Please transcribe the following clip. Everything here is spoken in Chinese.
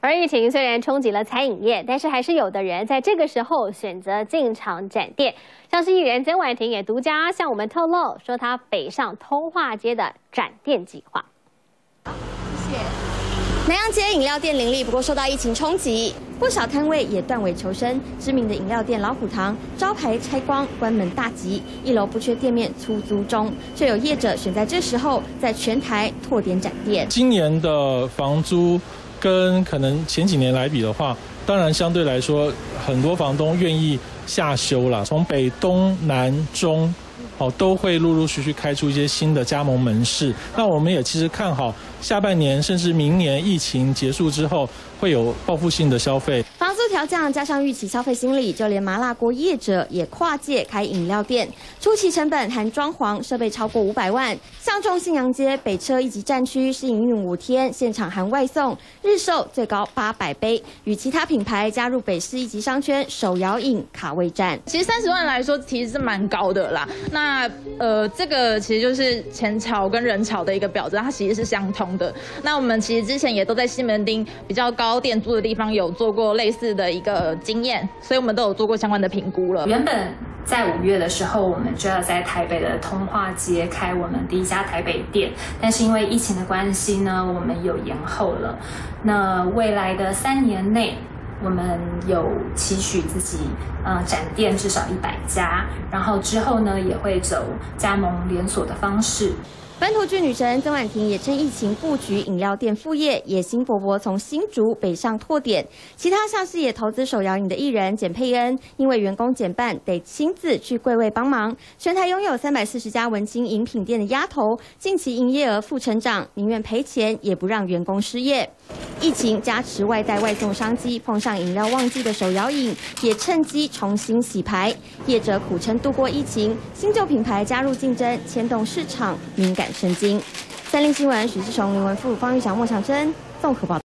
而疫情虽然冲击了餐饮业，但是还是有的人在这个时候选择进场展店。像是艺人曾婉婷也独家向我们透露，说她北上通化街的展店计划。谢谢。南洋街饮料店林立，不过受到疫情冲击，不少摊位也断尾求生。知名的饮料店老虎堂招牌拆光，关门大吉，一楼不缺店面出租中，却有业者选在这时候在全台拓点展店。今年的房租。跟可能前几年来比的话，当然相对来说，很多房东愿意下修了。从北、东、南、中，哦，都会陆陆续续开出一些新的加盟门市。那我们也其实看好下半年，甚至明年疫情结束之后，会有报复性的消费。调降加上预期消费心理，就连麻辣锅业者也跨界开饮料店，初期成本含装潢设备超过五百万。像中信阳街北车一级站区是营运五天，现场含外送，日售最高八百杯，与其他品牌加入北市一级商圈手摇饮卡位战。其实三十万来说，其实是蛮高的啦。那呃，这个其实就是钱潮跟人潮的一个表征，它其实是相通的。那我们其实之前也都在西门町比较高店租的地方有做过类似。的一个经验，所以我们都有做过相关的评估了。原本在五月的时候，我们就要在台北的通化街开我们第一家台北店，但是因为疫情的关系呢，我们有延后了。那未来的三年内，我们有期许自己呃展店至少一百家，然后之后呢也会走加盟连锁的方式。本土剧女神曾婉婷也趁疫情布局饮料店副业，野心勃勃，从新竹北上拓点。其他上市也投资手摇饮的艺人简佩恩，因为员工减半，得亲自去柜位帮忙。全台拥有三百四十家文青饮品店的丫头，近期营业额负成长，宁愿赔钱也不让员工失业。疫情加持外带外送商机，碰上饮料旺季的手摇饮也趁机重新洗牌。业者苦撑度过疫情，新旧品牌加入竞争，牵动市场敏感神经。三立新闻许志雄、林文富、方玉祥、莫长珍综合报道。